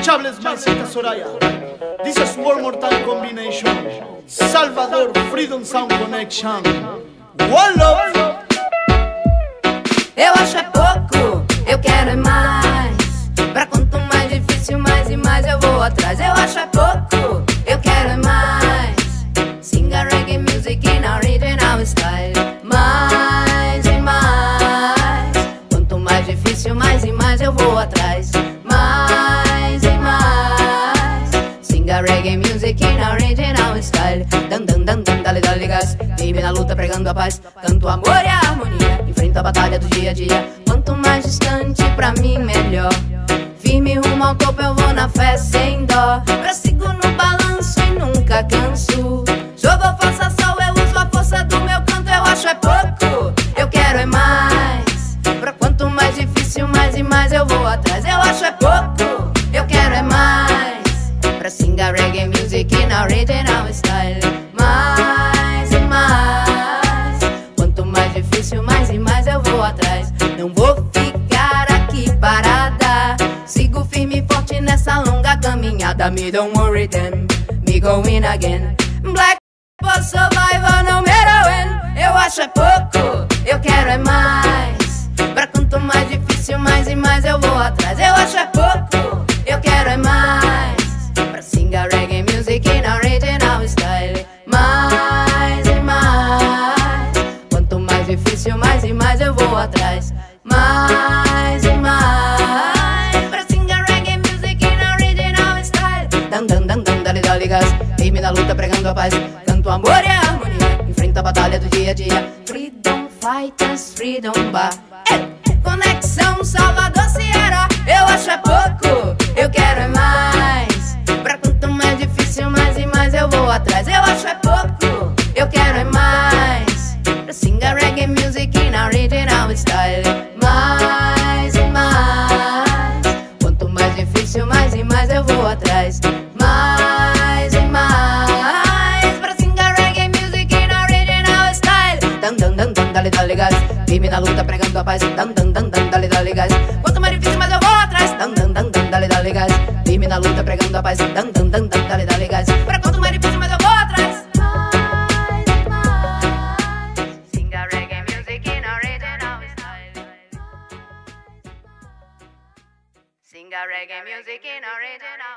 Untouchables, my sister Soraya. This is one more time combination. Salvador Freedom Sound Connection. One love. Eu acho é pouco, eu quero é mais. Pra quanto mais difícil, mais e mais eu vou atrás. Eu acho é pouco, eu quero é mais. Sing a reggae music in original style. Reggae music in original style. Dan dan dan dan, dale dale gas. Vive na luta pregando a paz. Canto amor e a harmonia. Enfrenta a batalha do dia a dia. Quanto mais distante, pra mim melhor. Firme rumo ao topo, eu vou na fé sem dó. Prossigo no balanço e nunca canso. Jogo força sol, eu uso a força do meu canto. Eu acho é pouco, eu quero é mais. Pra quanto mais difícil, mais e mais eu vou atrás. Eu acho é pouco, music in original style. Mais e mais. Quanto mais difícil, mais e mais eu vou atrás. Não vou ficar aqui parada. Sigo firme e forte nessa longa caminhada. Me don't worry them, me going again. Black for survivor, no matter when. Eu acho é pouco, vou atrás. Mais e mais. Pra singar reggae music in original style. Dan dan dan dan, dale dale gas. Firme na luta pregando a paz. Canto amor e harmonia. Enfrenta a batalha do dia a dia. Freedom fighters, freedom bar. Dan dan dan dan, dale dale gas. Firme na luta pregando a paz. Dan dan dan dan, dale dale gas. Quanto mais difícil, mais eu vou atrás. Dan dan dan dan, dale dale gas. Firme na luta pregando a paz. Dan dan dan dan, dale dale gas. Pra quanto mais difícil, mais eu vou atrás. Reggae music in original